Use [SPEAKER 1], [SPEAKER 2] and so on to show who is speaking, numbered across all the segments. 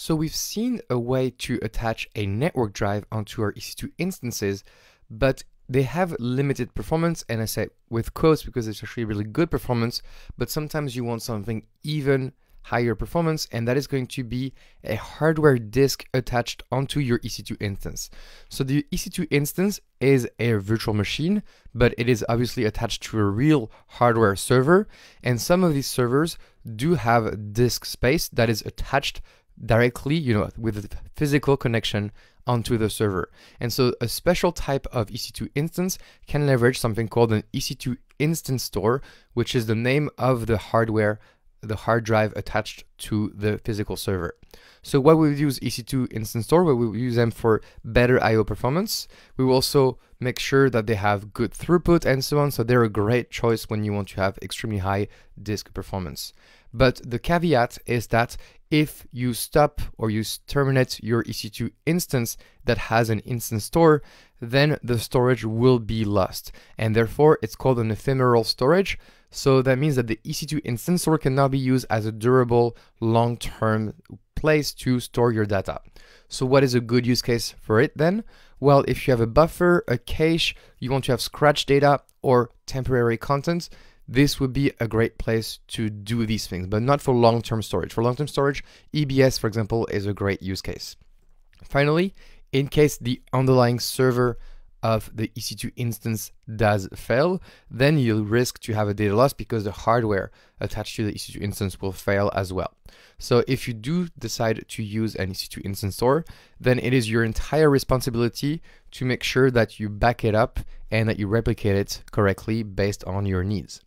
[SPEAKER 1] So we've seen a way to attach a network drive onto our EC2 instances, but they have limited performance, and I say with quotes because it's actually really good performance, but sometimes you want something even higher performance, and that is going to be a hardware disk attached onto your EC2 instance. So the EC2 instance is a virtual machine, but it is obviously attached to a real hardware server, and some of these servers do have disk space that is attached directly, you know, with a physical connection onto the server. And so a special type of EC2 instance can leverage something called an EC2 instance store, which is the name of the hardware the hard drive attached to the physical server. So what we use EC2 Instance Store, we will use them for better I.O. performance. We will also make sure that they have good throughput and so on. So they're a great choice when you want to have extremely high disk performance. But the caveat is that if you stop or you terminate your EC2 instance that has an instance store, then the storage will be lost. And therefore, it's called an ephemeral storage. So that means that the EC2 instance store cannot be used as a durable long-term place to store your data. So what is a good use case for it then? Well, if you have a buffer, a cache, you want to have scratch data or temporary content, this would be a great place to do these things, but not for long-term storage. For long-term storage, EBS, for example, is a great use case. Finally, in case the underlying server of the EC2 instance does fail, then you'll risk to have a data loss because the hardware attached to the EC2 instance will fail as well. So if you do decide to use an EC2 instance store, then it is your entire responsibility to make sure that you back it up and that you replicate it correctly based on your needs.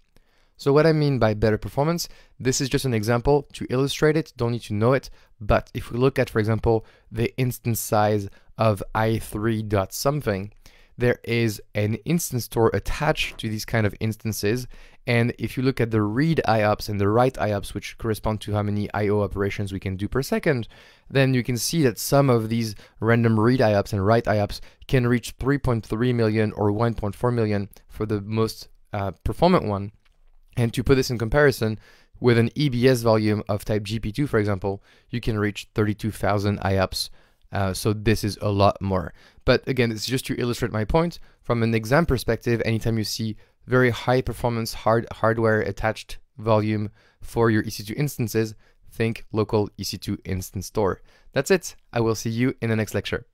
[SPEAKER 1] So what I mean by better performance, this is just an example to illustrate it, don't need to know it, but if we look at, for example, the instance size of i3 dot something, there is an instance store attached to these kind of instances. And if you look at the read IOPS and the write IOPS, which correspond to how many IO operations we can do per second, then you can see that some of these random read IOPS and write IOPS can reach 3.3 million or 1.4 million for the most uh, performant one. And to put this in comparison, with an EBS volume of type GP2, for example, you can reach 32,000 IOPS uh, so this is a lot more. But again, it's just to illustrate my point. From an exam perspective, anytime you see very high performance hard hardware attached volume for your EC2 instances, think local EC2 instance store. That's it. I will see you in the next lecture.